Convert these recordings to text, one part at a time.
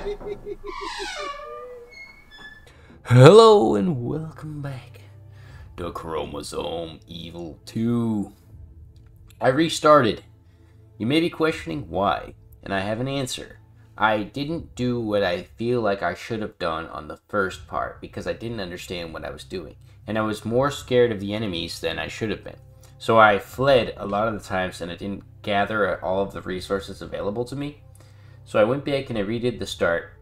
Hello and welcome back to Chromosome Evil 2. I restarted. You may be questioning why, and I have an answer. I didn't do what I feel like I should have done on the first part because I didn't understand what I was doing, and I was more scared of the enemies than I should have been. So I fled a lot of the times and I didn't gather all of the resources available to me. So I went back and I redid the start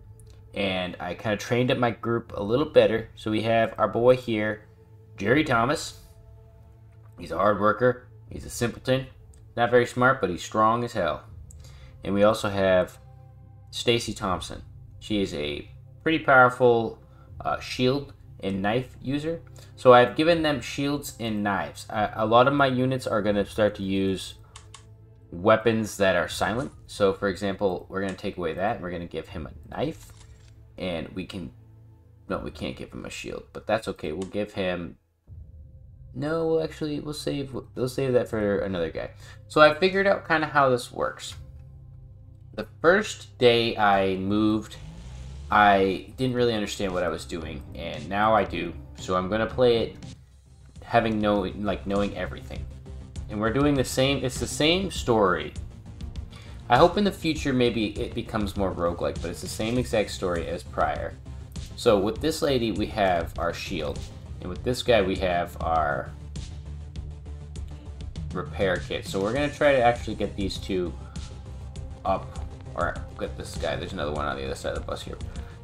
and I kind of trained up my group a little better. So we have our boy here, Jerry Thomas. He's a hard worker. He's a simpleton. Not very smart, but he's strong as hell. And we also have Stacy Thompson. She is a pretty powerful uh, shield and knife user. So I've given them shields and knives. I, a lot of my units are going to start to use weapons that are silent. So for example, we're going to take away that. We're going to give him a knife. And we can... No, we can't give him a shield. But that's okay. We'll give him... No, we'll actually, we'll save, we'll save that for another guy. So I figured out kind of how this works. The first day I moved I didn't really understand what I was doing, and now I do. So I'm gonna play it having no, like knowing everything. And we're doing the same. It's the same story. I hope in the future maybe it becomes more roguelike, but it's the same exact story as prior. So with this lady we have our shield, and with this guy we have our repair kit. So we're gonna try to actually get these two up, or get this guy. There's another one on the other side of the bus here.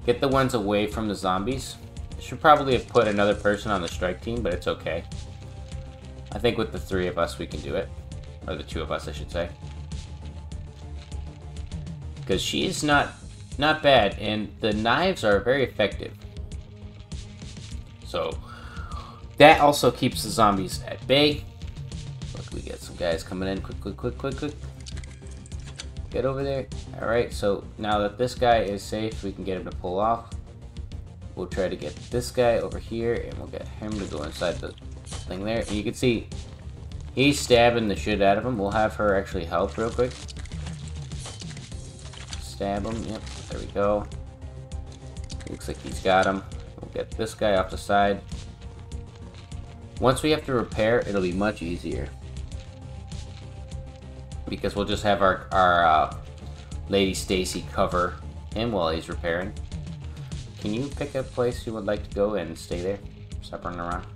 Get the ones away from the zombies. Should probably have put another person on the strike team, but it's okay. I think with the three of us we can do it. Or the two of us, I should say. Because she is not, not bad, and the knives are very effective. So, that also keeps the zombies at bay. Look, we get some guys coming in. Quick, quick, quick, quick, quick. Get over there. Alright, so now that this guy is safe, we can get him to pull off. We'll try to get this guy over here, and we'll get him to go inside the thing there. You can see, he's stabbing the shit out of him. We'll have her actually help real quick. Stab him. Yep, there we go. Looks like he's got him. We'll get this guy off the side. Once we have to repair, it'll be much easier because we'll just have our, our uh, Lady Stacy cover him while he's repairing. Can you pick a place you would like to go and stay there? Stop running around.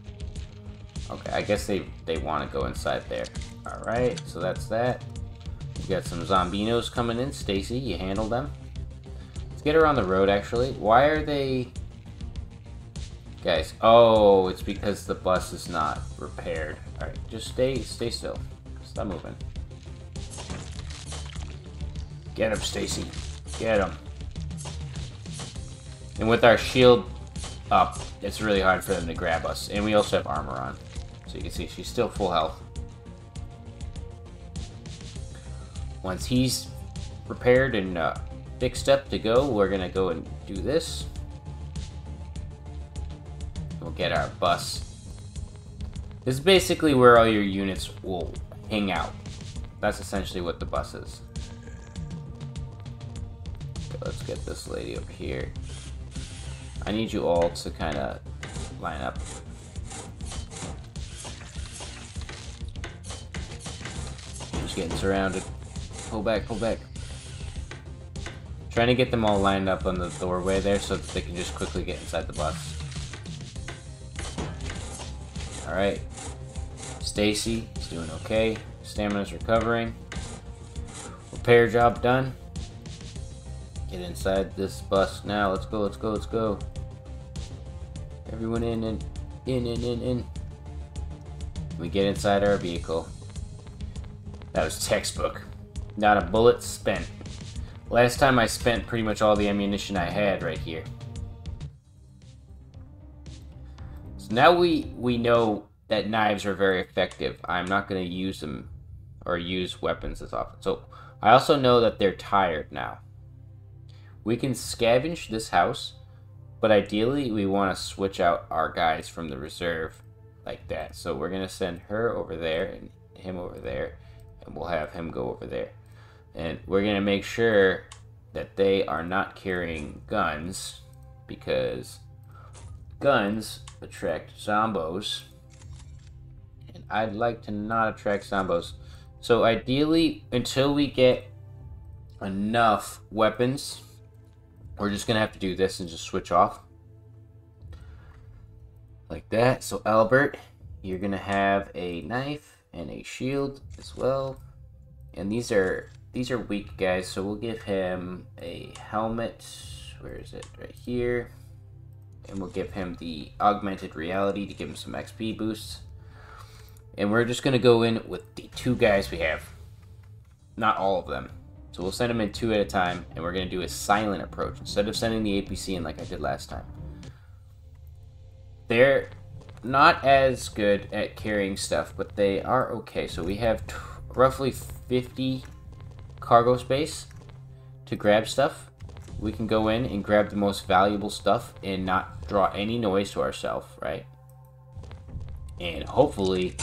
Okay, I guess they, they want to go inside there. Alright, so that's that. We got some zombinos coming in. Stacy, you handle them. Let's get her on the road, actually. Why are they... Guys, oh, it's because the bus is not repaired. Alright, just stay, stay still. Stop moving. Get him, Stacy. Get him. And with our shield up, it's really hard for them to grab us. And we also have armor on. So you can see she's still full health. Once he's prepared and uh, fixed up to go, we're going to go and do this. We'll get our bus. This is basically where all your units will hang out. That's essentially what the bus is. Let's get this lady over here. I need you all to kind of line up. Getting surrounded. Pull back, pull back. Trying to get them all lined up on the doorway there so that they can just quickly get inside the bus. Alright. Stacy is doing okay. Stamina's recovering. Repair job done. Get inside this bus now. Let's go, let's go, let's go. Everyone in and in, in, in, in. We get inside our vehicle. That was textbook. Not a bullet spent. Last time I spent pretty much all the ammunition I had right here. So now we, we know that knives are very effective. I'm not going to use them or use weapons as often. So I also know that they're tired now. We can scavenge this house, but ideally we want to switch out our guys from the reserve like that. So we're going to send her over there and him over there, we'll have him go over there. And we're going to make sure that they are not carrying guns because guns attract zombos. And I'd like to not attract zombos. So ideally, until we get enough weapons, we're just going to have to do this and just switch off. Like that. So Albert, you're going to have a knife and a shield as well. And these are these are weak guys, so we'll give him a helmet. Where is it? Right here. And we'll give him the augmented reality to give him some XP boosts. And we're just going to go in with the two guys we have. Not all of them. So we'll send them in two at a time, and we're going to do a silent approach instead of sending the APC in like I did last time. They're not as good at carrying stuff, but they are okay. So we have roughly 50 cargo space to grab stuff. We can go in and grab the most valuable stuff and not draw any noise to ourselves, right? And hopefully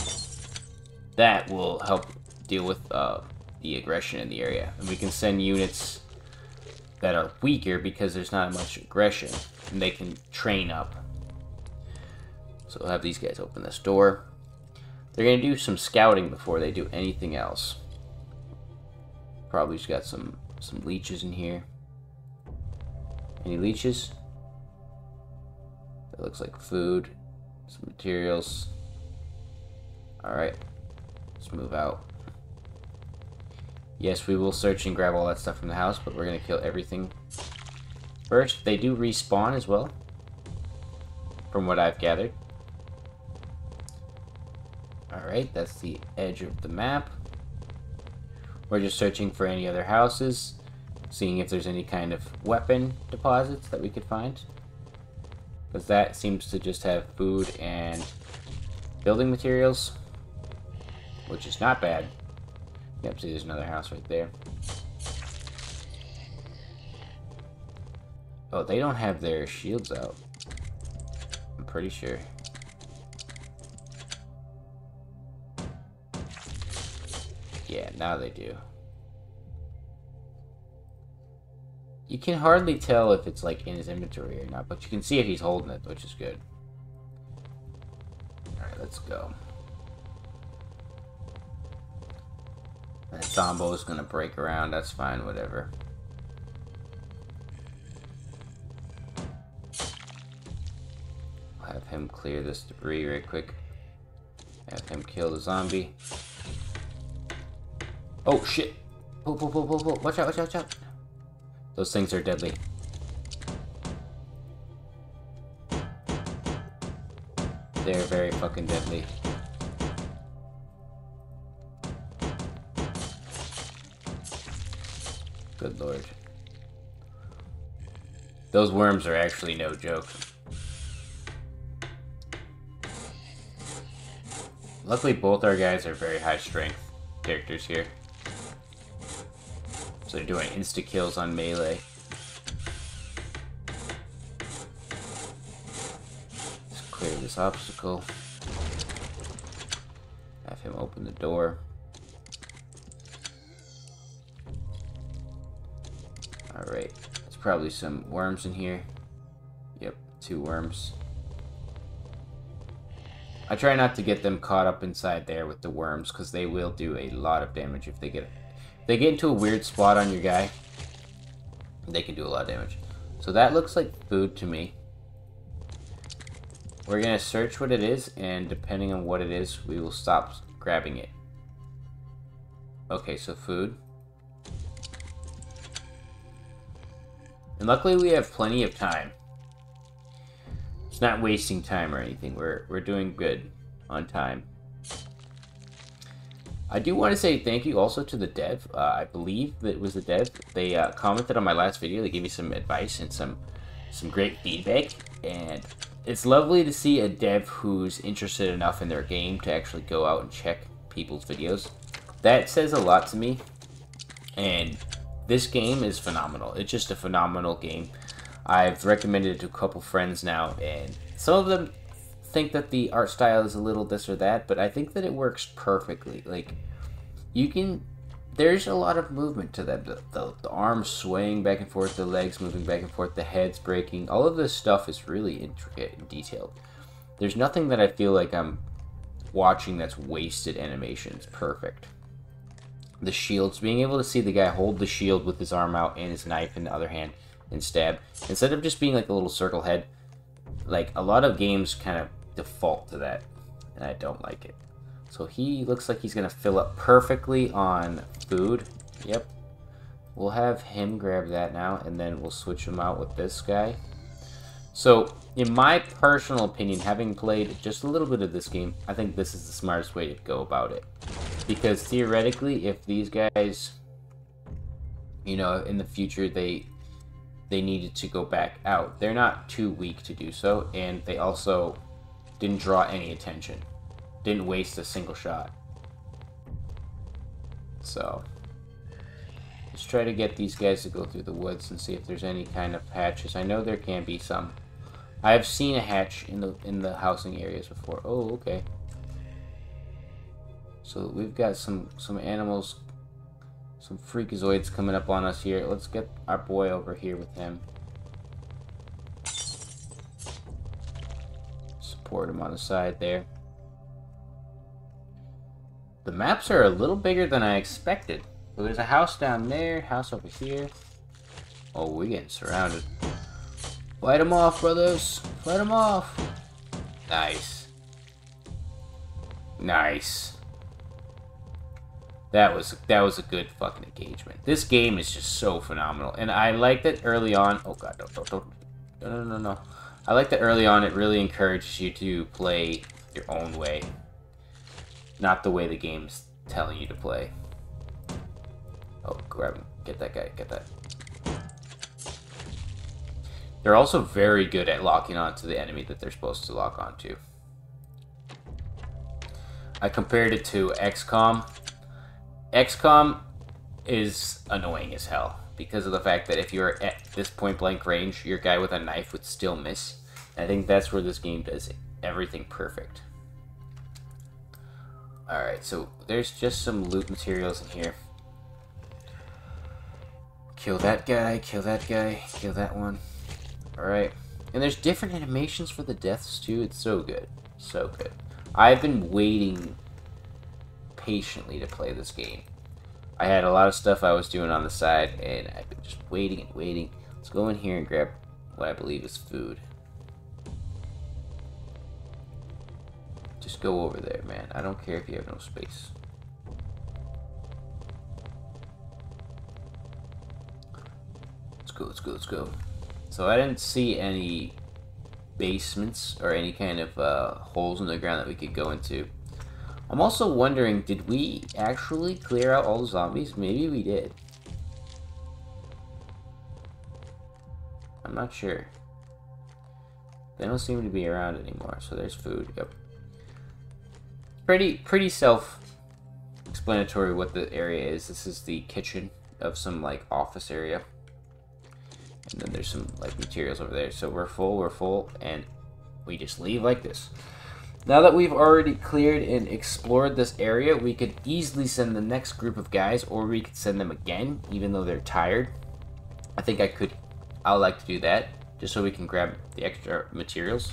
that will help deal with uh, the aggression in the area. And we can send units that are weaker because there's not much aggression and they can train up. So we'll have these guys open this door. They're going to do some scouting before they do anything else. Probably just got some, some leeches in here. Any leeches? That looks like food. Some materials. Alright. Let's move out. Yes, we will search and grab all that stuff from the house, but we're going to kill everything first. They do respawn as well, from what I've gathered. Alright, that's the edge of the map. We're just searching for any other houses, seeing if there's any kind of weapon deposits that we could find. Because that seems to just have food and building materials, which is not bad. Yep, see there's another house right there. Oh, they don't have their shields out. I'm pretty sure. Yeah, now they do. You can hardly tell if it's like in his inventory or not, but you can see if he's holding it, which is good. Alright, let's go. That Zombo is gonna break around, that's fine, whatever. I'll have him clear this debris right quick. Have him kill the zombie. Oh shit! Pull, pull, pull, pull, pull. Watch out, watch out, watch out. Those things are deadly. They're very fucking deadly. Good lord. Those worms are actually no joke. Luckily both our guys are very high strength characters here. So they're doing insta-kills on melee. Let's clear this obstacle. Have him open the door. Alright, there's probably some worms in here. Yep, two worms. I try not to get them caught up inside there with the worms, because they will do a lot of damage if they get they get into a weird spot on your guy, they can do a lot of damage. So that looks like food to me. We're going to search what it is, and depending on what it is, we will stop grabbing it. Okay, so food. And luckily we have plenty of time. It's not wasting time or anything. We're, we're doing good on time. I do want to say thank you also to the dev. Uh, I believe that it was the dev. They uh, commented on my last video. They gave me some advice and some some great feedback. And it's lovely to see a dev who's interested enough in their game to actually go out and check people's videos. That says a lot to me. And this game is phenomenal. It's just a phenomenal game. I've recommended it to a couple friends now, and some of them think that the art style is a little this or that, but I think that it works perfectly. Like, you can there's a lot of movement to them. The, the, the, arms swaying back and forth, the legs moving back and forth, the heads breaking. All of this stuff is really intricate and detailed. There's nothing that I feel like I'm watching that's wasted animation. It's perfect. The shields, being able to see the guy hold the shield with his arm out and his knife in the other hand and stab, instead of just being like a little circle head, like a lot of games kind of default to that, and I don't like it. So he looks like he's going to fill up perfectly on food. Yep. We'll have him grab that now, and then we'll switch him out with this guy. So, in my personal opinion, having played just a little bit of this game, I think this is the smartest way to go about it. Because theoretically, if these guys, you know, in the future they they needed to go back out, they're not too weak to do so, and they also didn't draw any attention. Didn't waste a single shot. So, let's try to get these guys to go through the woods and see if there's any kind of hatches. I know there can be some. I have seen a hatch in the in the housing areas before. Oh, okay. So we've got some some animals, some freakazoids coming up on us here. Let's get our boy over here with him. Support him on the side there. The maps are a little bigger than I expected. So there's a house down there, house over here. Oh, we're getting surrounded. Fight them off, brothers. Fight them off. Nice. Nice. That was that was a good fucking engagement. This game is just so phenomenal, and I like that early on. Oh god, don't don't no no no no. I like that early on. It really encourages you to play your own way not the way the game's telling you to play. Oh, grab him. Get that guy. Get that. They're also very good at locking onto the enemy that they're supposed to lock onto. I compared it to XCOM. XCOM is annoying as hell because of the fact that if you're at this point blank range, your guy with a knife would still miss. I think that's where this game does everything perfect. Alright, so there's just some loot materials in here. Kill that guy, kill that guy, kill that one. Alright. And there's different animations for the deaths too. It's so good. So good. I've been waiting patiently to play this game. I had a lot of stuff I was doing on the side, and I've been just waiting and waiting. Let's go in here and grab what I believe is food. Just go over there, man. I don't care if you have no space. Let's go, let's go, let's go. So I didn't see any basements or any kind of uh, holes in the ground that we could go into. I'm also wondering, did we actually clear out all the zombies? Maybe we did. I'm not sure. They don't seem to be around anymore, so there's food. Yep pretty pretty self-explanatory what the area is. This is the kitchen of some like office area. And then there's some like materials over there. So we're full, we're full, and we just leave like this. Now that we've already cleared and explored this area, we could easily send the next group of guys, or we could send them again, even though they're tired. I think I could, I would like to do that, just so we can grab the extra materials.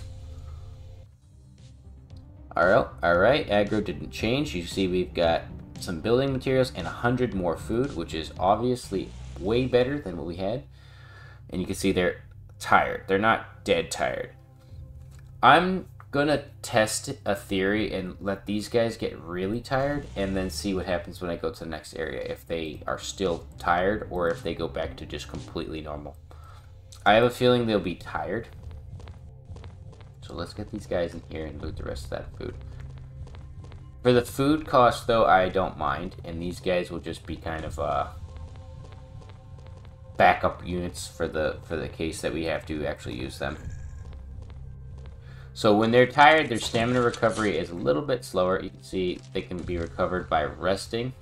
Alright, alright, aggro didn't change. You see we've got some building materials and 100 more food, which is obviously way better than what we had. And you can see they're tired. They're not dead tired. I'm gonna test a theory and let these guys get really tired and then see what happens when I go to the next area. If they are still tired or if they go back to just completely normal. I have a feeling they'll be tired so let's get these guys in here and loot the rest of that food. For the food cost, though, I don't mind. And these guys will just be kind of uh, backup units for the for the case that we have to actually use them. So when they're tired, their stamina recovery is a little bit slower. You can see they can be recovered by resting.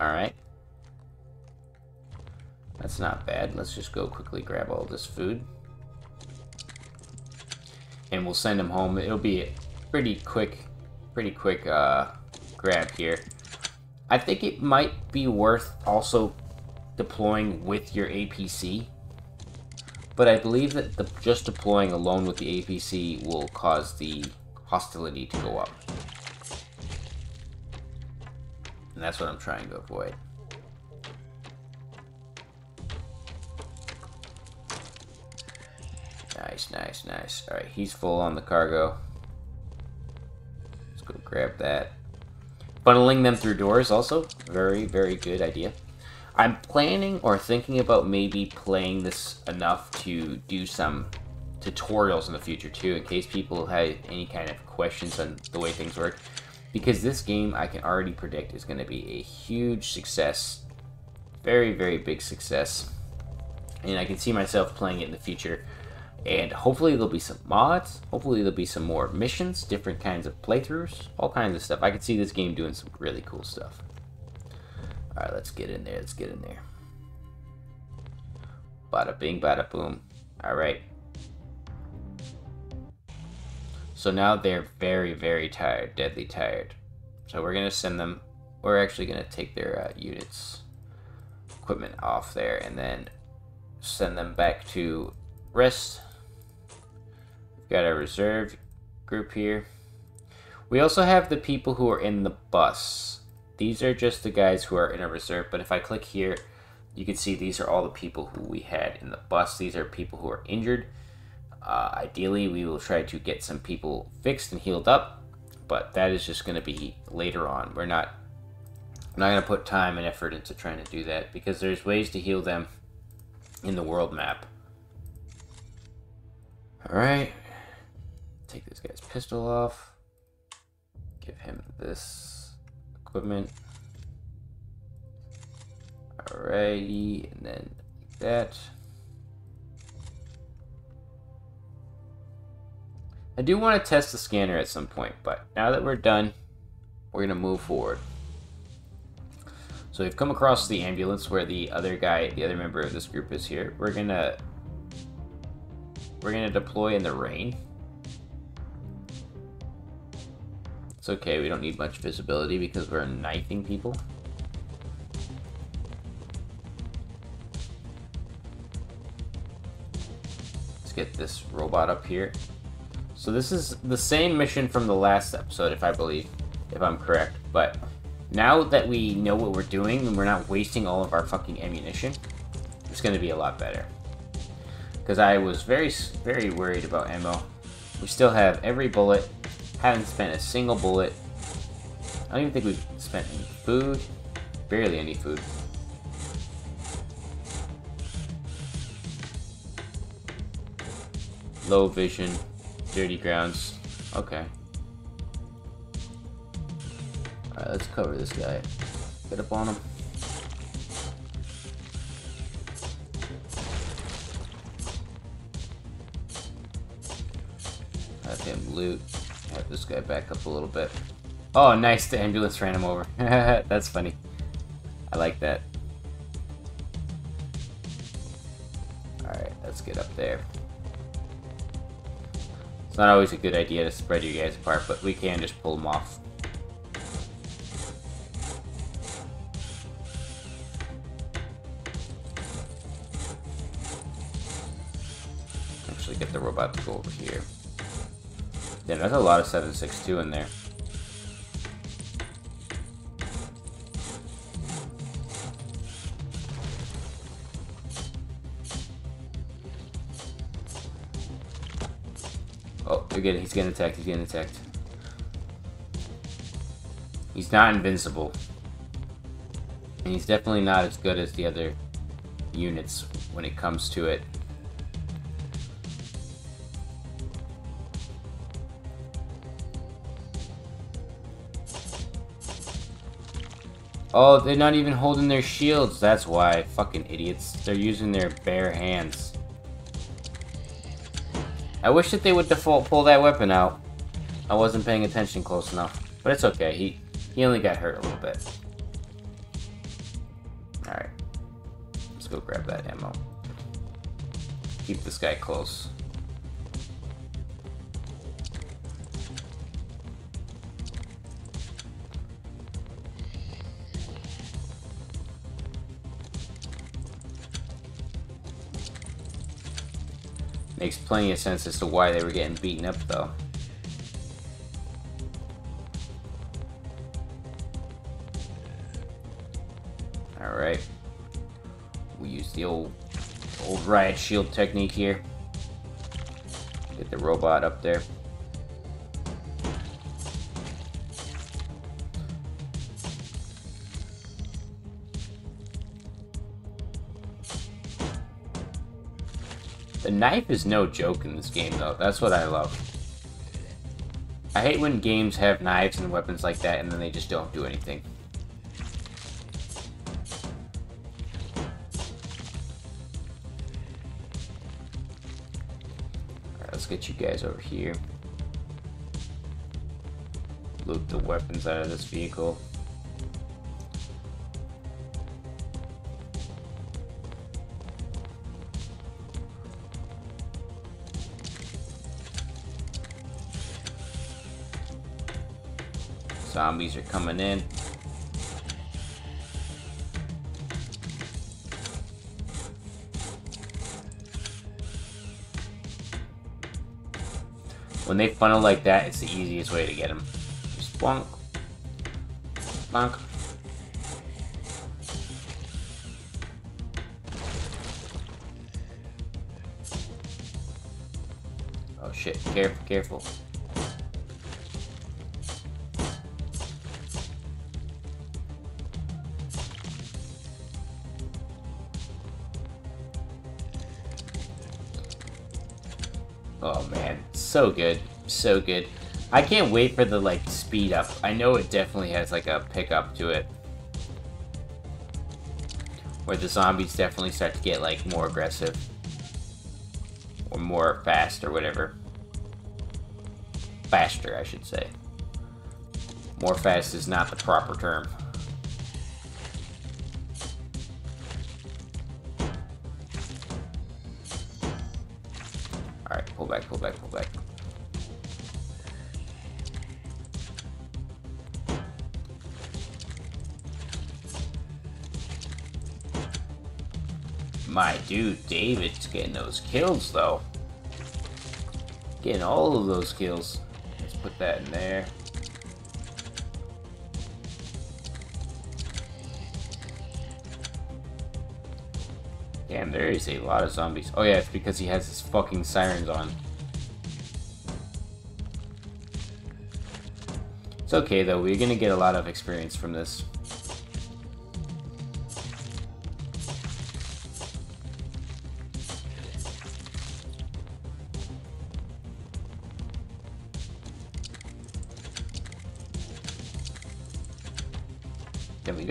Alright. That's not bad. Let's just go quickly grab all this food and we'll send them home. It'll be a pretty quick, pretty quick uh, grab here. I think it might be worth also deploying with your APC. But I believe that the, just deploying alone with the APC will cause the hostility to go up. And that's what I'm trying to avoid. Nice, nice, nice. Alright, he's full on the cargo. Let's go grab that. Funneling them through doors also. Very, very good idea. I'm planning or thinking about maybe playing this enough to do some tutorials in the future too, in case people have any kind of questions on the way things work. Because this game, I can already predict, is going to be a huge success. Very, very big success. And I can see myself playing it in the future. And hopefully there'll be some mods. Hopefully there'll be some more missions, different kinds of playthroughs, all kinds of stuff. I can see this game doing some really cool stuff. Alright, let's get in there. Let's get in there. Bada bing, bada boom. Alright. So now they're very, very tired. Deadly tired. So we're going to send them... We're actually going to take their uh, units, equipment off there, and then send them back to rest We've got a reserve group here. We also have the people who are in the bus. These are just the guys who are in a reserve, but if I click here, you can see these are all the people who we had in the bus. These are people who are injured. Uh, ideally, we will try to get some people fixed and healed up, but that is just going to be later on. We're not, not going to put time and effort into trying to do that because there's ways to heal them in the world map. Alright, take this guy's pistol off. Give him this equipment. Alrighty, and then like that. I do want to test the scanner at some point, but now that we're done, we're going to move forward. So we've come across the ambulance where the other guy, the other member of this group is here. We're going to we're going to deploy in the rain. It's okay, we don't need much visibility because we're knifing people. Let's get this robot up here. So this is the same mission from the last episode, if I believe, if I'm correct. But now that we know what we're doing and we're not wasting all of our fucking ammunition, it's going to be a lot better. Because I was very, very worried about ammo. We still have every bullet haven't spent a single bullet. I don't even think we've spent any food. Barely any food. Low vision. Dirty grounds. Okay. Alright, let's cover this guy. Get up on him. Have him loot. Have this guy back up a little bit. Oh, nice. The ambulance ran him over. That's funny. I like that. Alright, let's get up there. It's not always a good idea to spread you guys apart, but we can just pull them off. Actually get the robot to go over here. Yeah, there's a lot of 762 in there. Oh, getting, he's getting attacked, he's getting attacked. He's not invincible. And he's definitely not as good as the other units when it comes to it. Oh, they're not even holding their shields. That's why. Fucking idiots. They're using their bare hands. I wish that they would default pull that weapon out. I wasn't paying attention close enough. But it's okay. He, he only got hurt a little bit. Alright. Let's go grab that ammo. Keep this guy close. Makes plenty of sense as to why they were getting beaten up, though. Alright. We use the old, old riot shield technique here. Get the robot up there. Knife is no joke in this game, though. That's what I love. I hate when games have knives and weapons like that, and then they just don't do anything. Alright, let's get you guys over here. Loot the weapons out of this vehicle. Zombies are coming in. When they funnel like that, it's the easiest way to get them. Just bonk. Bonk. Oh shit, careful, careful. So good, so good. I can't wait for the like speed up. I know it definitely has like a pickup to it. Where the zombies definitely start to get like more aggressive. Or more fast or whatever. Faster, I should say. More fast is not the proper term. My dude, David's getting those kills, though. Getting all of those kills. Let's put that in there. Damn, there is a lot of zombies. Oh yeah, it's because he has his fucking sirens on. It's okay though, we're gonna get a lot of experience from this.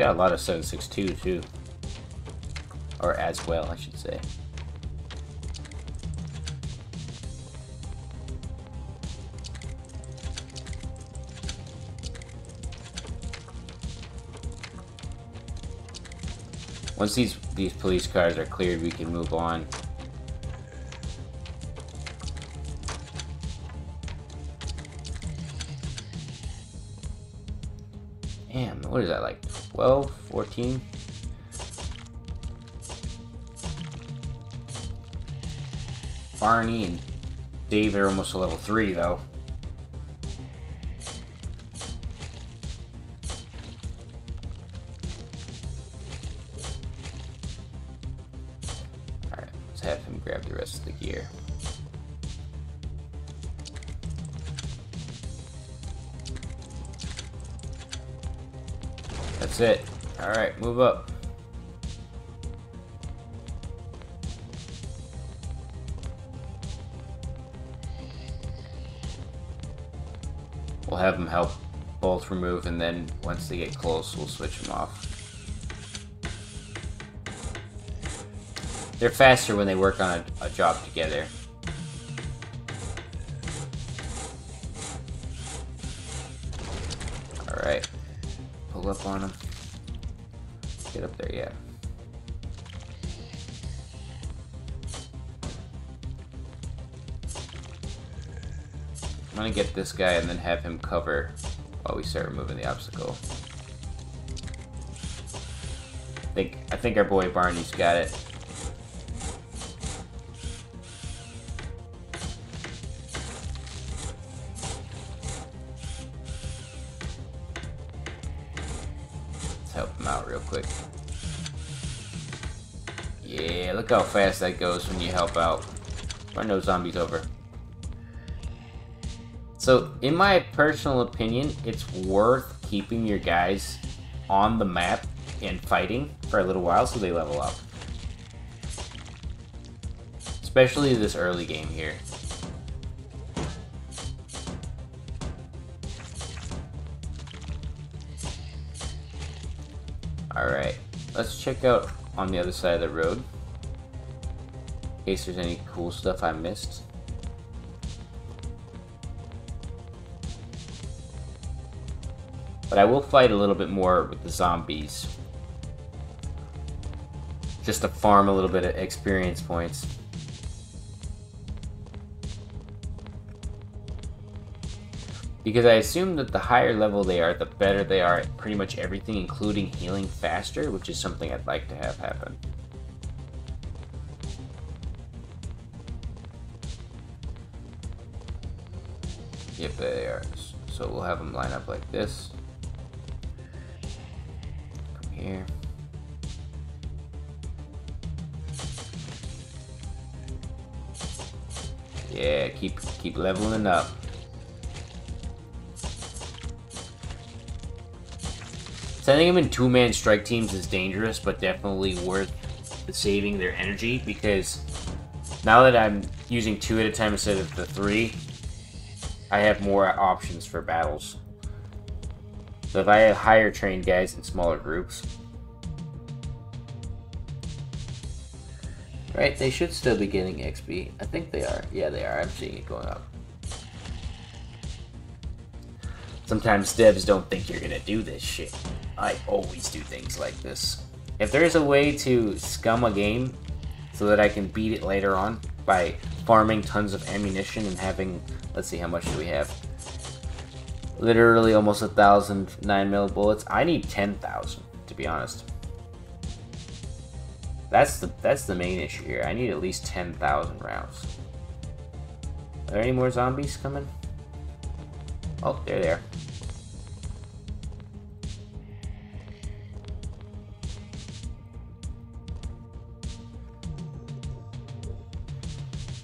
Got a lot of 762 too. Or as well, I should say. Once these these police cars are cleared, we can move on. 14? Barney and Dave are almost to level 3, though. Alright, let's have him grab the rest of the gear. That's it. Alright, move up. We'll have them help both remove, and then once they get close, we'll switch them off. They're faster when they work on a, a job together. this guy and then have him cover while we start removing the obstacle. I think, I think our boy Barney's got it. Let's help him out real quick. Yeah, look how fast that goes when you help out. Run those zombies over. So, in my personal opinion, it's worth keeping your guys on the map and fighting for a little while so they level up. Especially this early game here. Alright, let's check out on the other side of the road. In case there's any cool stuff I missed. But I will fight a little bit more with the zombies. Just to farm a little bit of experience points. Because I assume that the higher level they are, the better they are at pretty much everything, including healing faster, which is something I'd like to have happen. Yep, there they are. So we'll have them line up like this. Here. Yeah, keep keep leveling up. Sending them in two-man strike teams is dangerous, but definitely worth saving their energy because now that I'm using two at a time instead of the three, I have more options for battles. So if I have higher trained guys in smaller groups, right, they should still be getting XP. I think they are. Yeah, they are. I'm seeing it going up. Sometimes devs don't think you're gonna do this shit. I always do things like this. If there's a way to scum a game so that I can beat it later on by farming tons of ammunition and having, let's see, how much do we have? Literally almost a thousand nine 9 mil bullets. I need 10,000 to be honest. That's the that's the main issue here. I need at least 10,000 rounds. Are there any more zombies coming? Oh, there they're.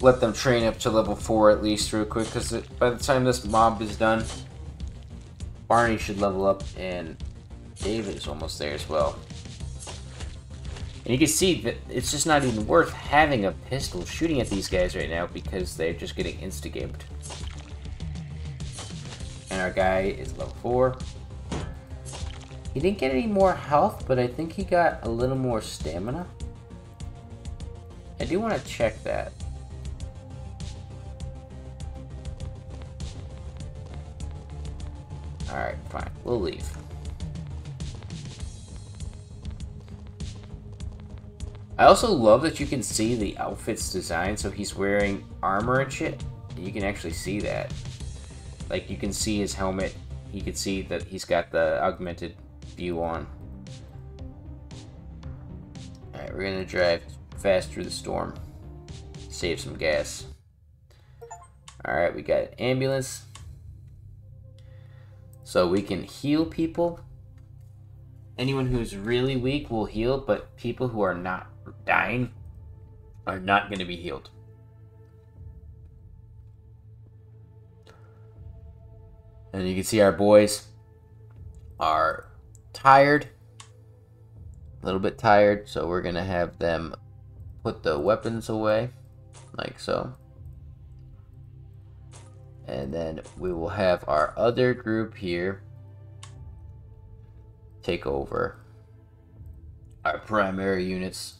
Let them train up to level 4 at least real quick, because by the time this mob is done, Barney should level up, and David is almost there as well. And you can see that it's just not even worth having a pistol shooting at these guys right now because they're just getting instigated. And our guy is level 4. He didn't get any more health, but I think he got a little more stamina. I do want to check that. Alright, fine. We'll leave. I also love that you can see the outfit's design, so he's wearing armor and shit. You can actually see that. Like, you can see his helmet. You can see that he's got the augmented view on. Alright, we're gonna drive fast through the storm. Save some gas. Alright, we got an ambulance. So we can heal people. Anyone who's really weak will heal, but people who are not dying are not going to be healed. And you can see our boys are tired, a little bit tired, so we're going to have them put the weapons away, like so. And then we will have our other group here take over our primary units.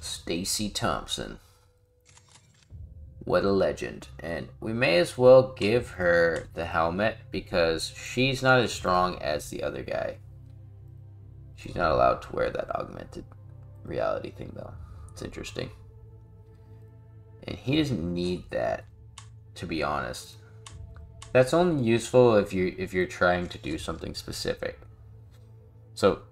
Stacy Thompson. What a legend. And we may as well give her the helmet because she's not as strong as the other guy. She's not allowed to wear that augmented reality thing though. It's interesting. And he doesn't need that, to be honest. That's only useful if you if you're trying to do something specific. So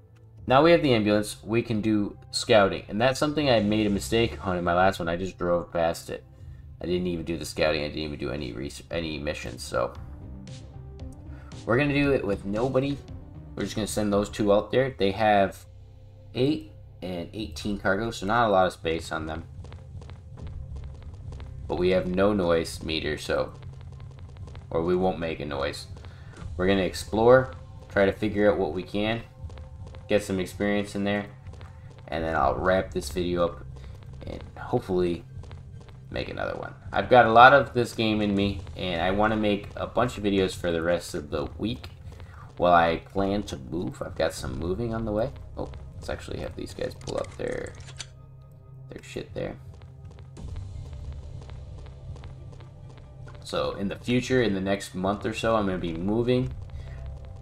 now we have the ambulance, we can do scouting. And that's something I made a mistake on in my last one. I just drove past it. I didn't even do the scouting. I didn't even do any any missions. So We're going to do it with nobody. We're just going to send those two out there. They have 8 and 18 cargo, so not a lot of space on them. But we have no noise meter, so... Or we won't make a noise. We're going to explore, try to figure out what we can, get some experience in there, and then I'll wrap this video up and hopefully make another one. I've got a lot of this game in me, and I want to make a bunch of videos for the rest of the week while I plan to move. I've got some moving on the way. Oh, let's actually have these guys pull up their, their shit there. So in the future, in the next month or so, I'm going to be moving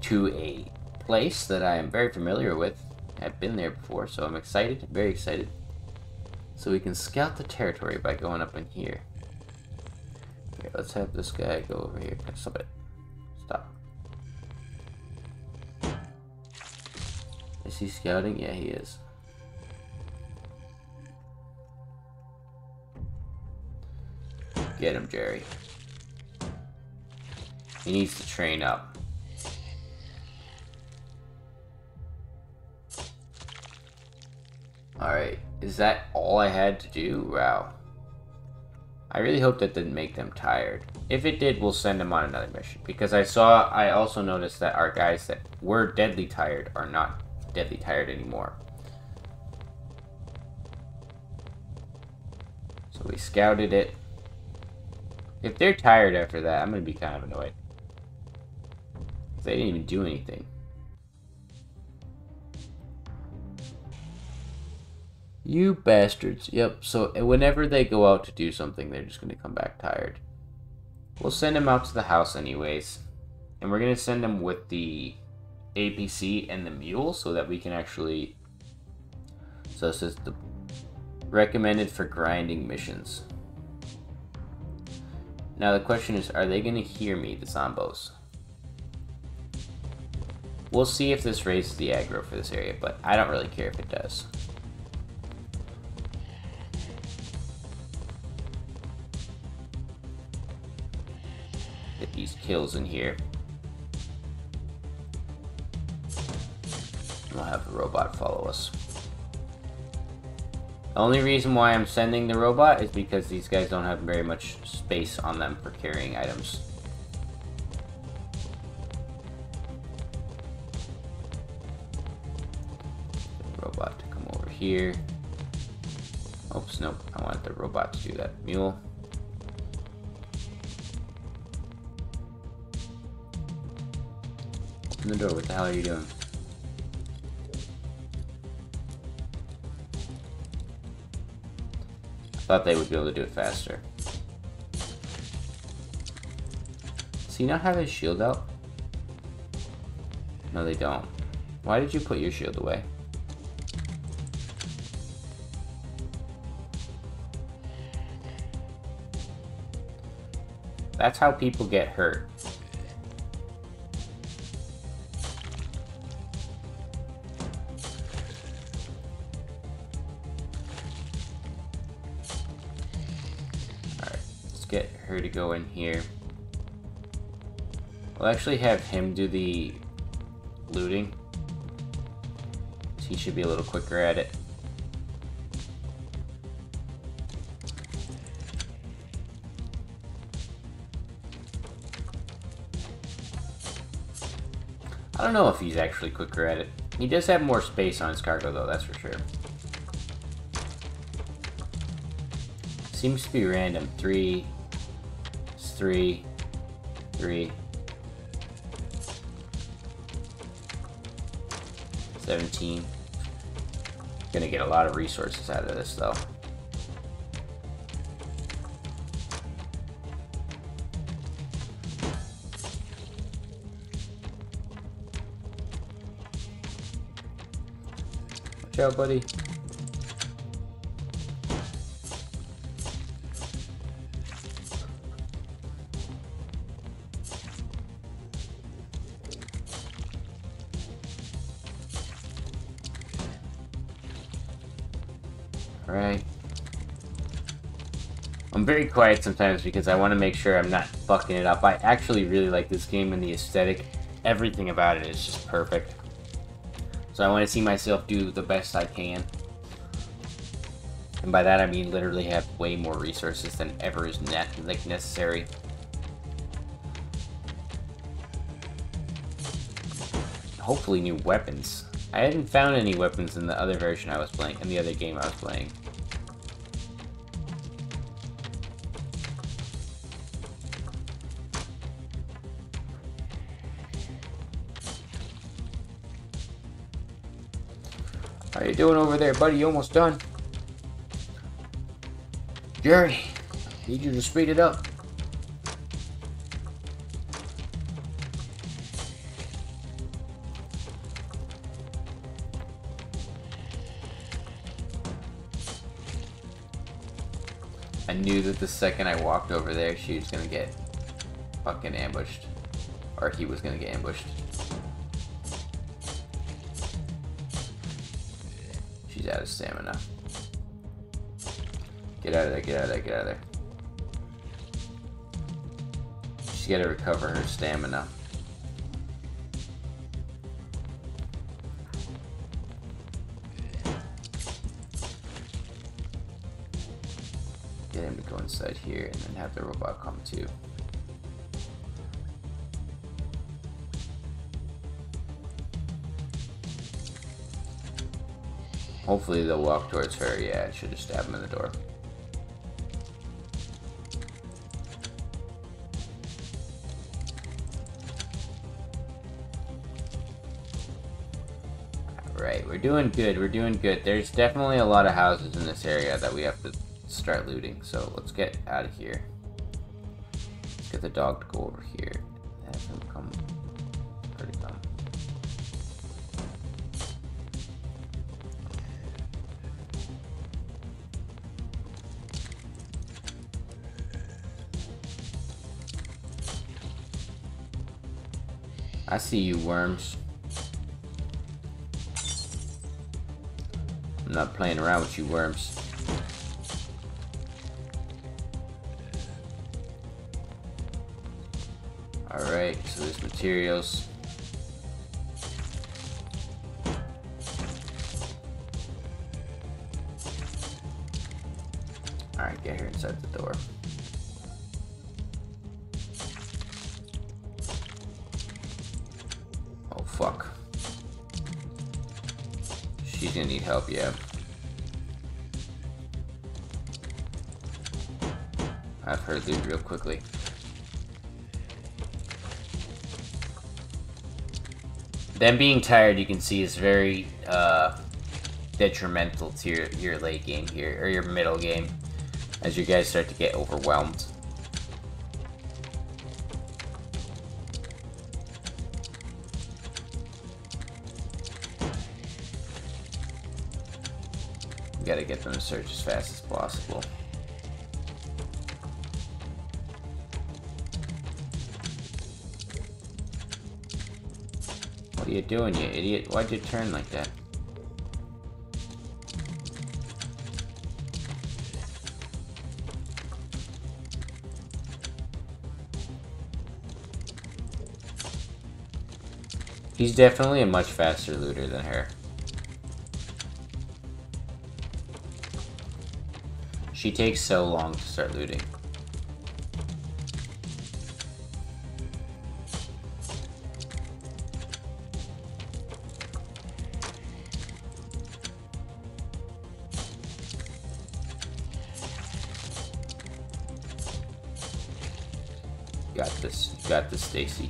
to a place that I am very familiar with. I've been there before, so I'm excited, very excited. So we can scout the territory by going up in here. Okay, let's have this guy go over here. Stop it. Stop. Is he scouting? Yeah, he is. Get him, Jerry. He needs to train up. Alright, is that all I had to do? Wow. I really hope that didn't make them tired. If it did, we'll send them on another mission. Because I saw, I also noticed that our guys that were deadly tired are not deadly tired anymore. So we scouted it. If they're tired after that, I'm going to be kind of annoyed. They didn't even do anything. You bastards. Yep, so whenever they go out to do something, they're just going to come back tired. We'll send them out to the house anyways. And we're going to send them with the APC and the mule so that we can actually... So this is the recommended for grinding missions. Now the question is, are they going to hear me, the Zombos? We'll see if this raises the aggro for this area, but I don't really care if it does. Get these kills in here. We'll have the robot follow us. The only reason why I'm sending the robot is because these guys don't have very much space on them for carrying items. Here. Oops, nope. I wanted the robot to do that. Mule. Open the door. What the hell are you doing? I thought they would be able to do it faster. Does he not have his shield out? No, they don't. Why did you put your shield away? That's how people get hurt. Alright, let's get her to go in here. We'll actually have him do the looting. He should be a little quicker at it. Don't know if he's actually quicker at it. He does have more space on his cargo though, that's for sure. Seems to be random. Three, three, three, 17. Gonna get a lot of resources out of this though. Out, buddy. Right. I'm very quiet sometimes because I want to make sure I'm not fucking it up. I actually really like this game and the aesthetic everything about it is just perfect. So I want to see myself do the best I can. And by that I mean literally have way more resources than ever is net like necessary. Hopefully new weapons. I hadn't found any weapons in the other version I was playing, in the other game I was playing. Doing over there, buddy? You almost done? Jerry, need you to speed it up. I knew that the second I walked over there, she was gonna get fucking ambushed. Or he was gonna get ambushed. Out of stamina. Get out of there, get out of there, get out of there. She's gotta recover her stamina. Get him to go inside here and then have the robot come too. Hopefully they'll walk towards her. Yeah, I should have stabbed him in the door. Right, we're doing good, we're doing good. There's definitely a lot of houses in this area that we have to start looting, so let's get out of here. Let's get the dog to go over here. I see you, worms. I'm not playing around with you, worms. Alright, so there's materials. Alright, get her inside the door. Yeah. Have heard these real quickly. Them being tired, you can see, is very uh, detrimental to your, your late game here, or your middle game, as you guys start to get overwhelmed. Search as fast as possible. What are you doing, you idiot? Why'd you turn like that? He's definitely a much faster looter than her. She takes so long to start looting. Got this. Got this, Stacy.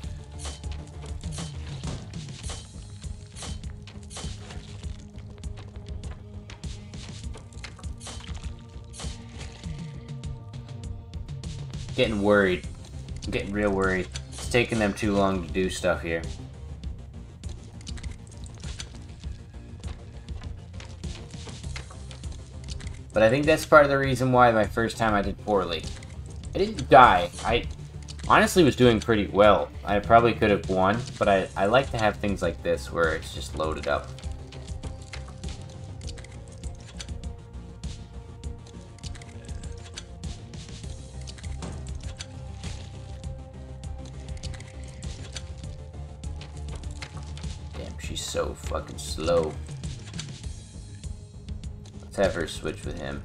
Getting worried. I'm getting real worried. It's taking them too long to do stuff here. But I think that's part of the reason why my first time I did poorly. I didn't die. I honestly was doing pretty well. I probably could have won, but I, I like to have things like this where it's just loaded up. So fucking slow. Let's have her switch with him.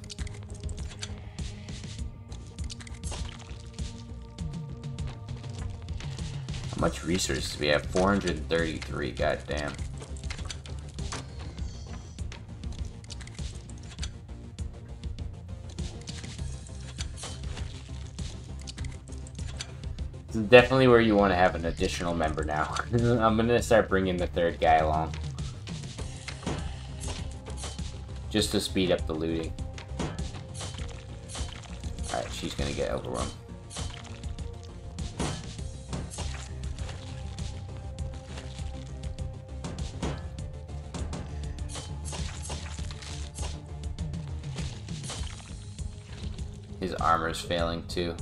How much resources do we have? 433, goddamn. Definitely where you want to have an additional member now. I'm going to start bringing the third guy along. Just to speed up the looting. Alright, she's going to get overrun. His armor is failing too.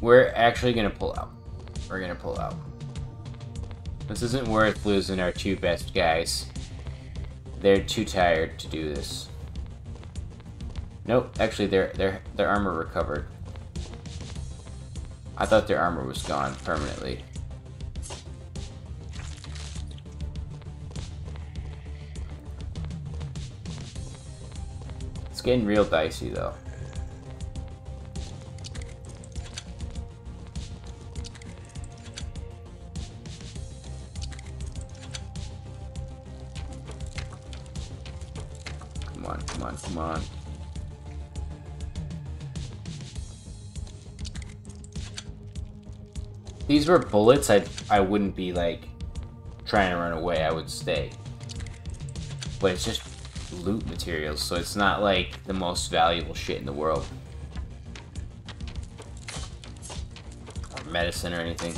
We're actually gonna pull out. We're gonna pull out. This isn't worth losing our two best guys. They're too tired to do this. Nope, actually their their their armor recovered. I thought their armor was gone permanently. It's getting real dicey though. On. These were bullets, I I wouldn't be like trying to run away, I would stay. But it's just loot materials, so it's not like the most valuable shit in the world. Or medicine or anything.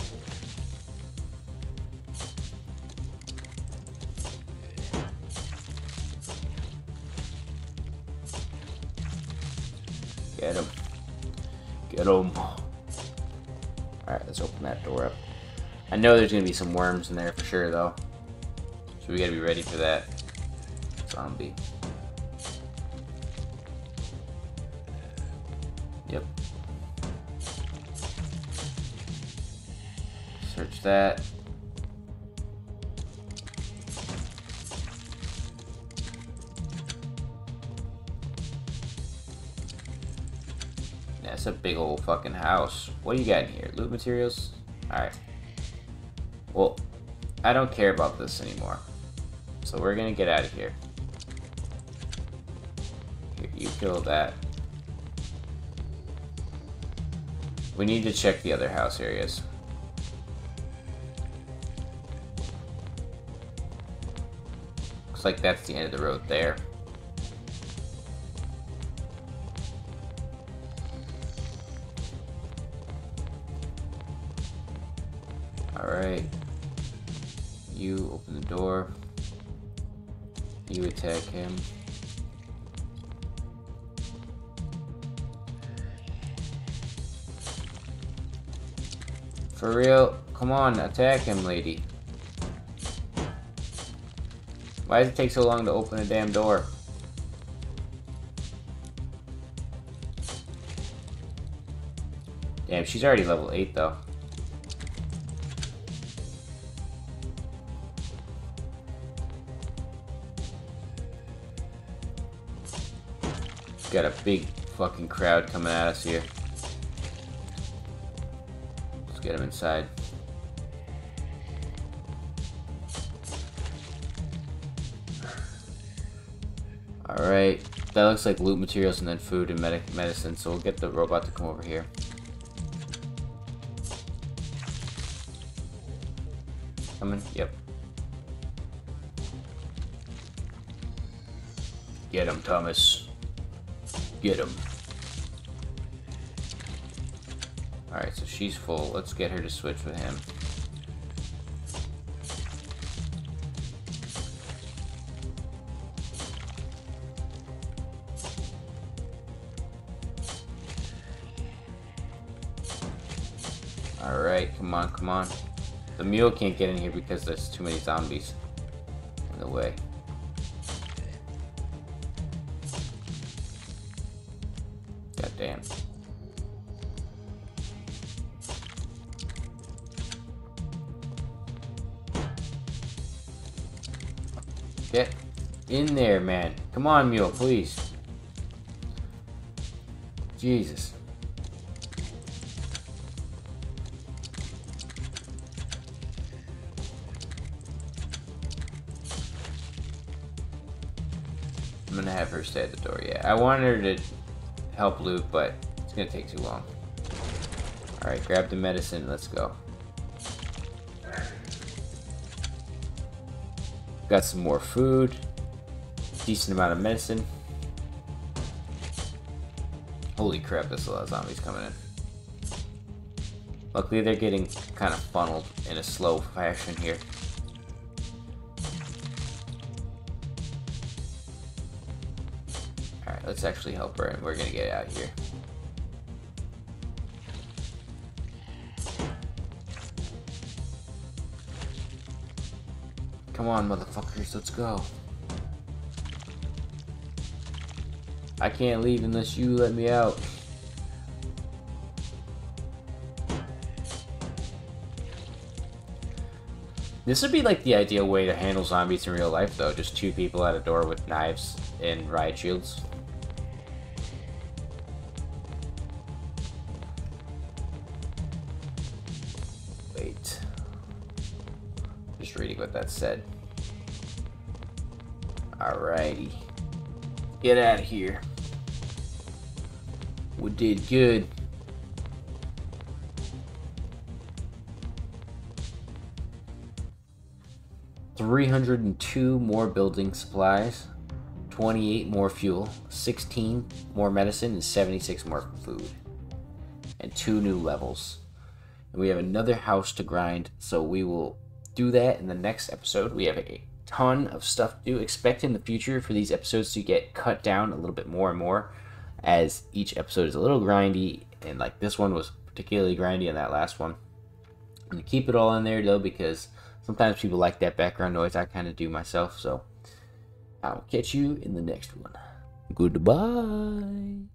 Know there's gonna be some worms in there for sure, though. So we gotta be ready for that. Zombie. Yep. Search that. That's a big old fucking house. What do you got in here? Loot materials? Alright. Well, I don't care about this anymore. So we're gonna get out of here. Here, you kill that. We need to check the other house areas. Looks like that's the end of the road there. Alright. You open the door. You attack him. For real? Come on, attack him, lady. Why does it take so long to open a damn door? Damn, she's already level 8 though. Got a big fucking crowd coming at us here. Let's get him inside. Alright, that looks like loot materials and then food and medic medicine, so we'll get the robot to come over here. Coming? Yep. Get him, Thomas. Get him. Alright, so she's full. Let's get her to switch with him. Alright, come on, come on. The mule can't get in here because there's too many zombies in the way. Come on, mule, please. Jesus. I'm gonna have her stay at the door, yeah. I wanted her to help Luke, but it's gonna take too long. Alright, grab the medicine, let's go. Got some more food. Decent amount of medicine. Holy crap, there's a lot of zombies coming in. Luckily, they're getting kind of funneled in a slow fashion here. Alright, let's actually help her, and we're gonna get out here. Come on, motherfuckers, let's go. I can't leave unless you let me out. This would be like the ideal way to handle zombies in real life, though. Just two people at a door with knives and riot shields. Wait. Just reading what that said. Alrighty. Get out of here. We did good. Three hundred and two more building supplies, twenty-eight more fuel, sixteen more medicine, and seventy-six more food, and two new levels. And we have another house to grind, so we will do that in the next episode. We have a ton of stuff to do. Expect in the future for these episodes to get cut down a little bit more and more as each episode is a little grindy, and like this one was particularly grindy in that last one. Gonna keep it all in there though because sometimes people like that background noise. I kind of do myself, so I'll catch you in the next one. Goodbye.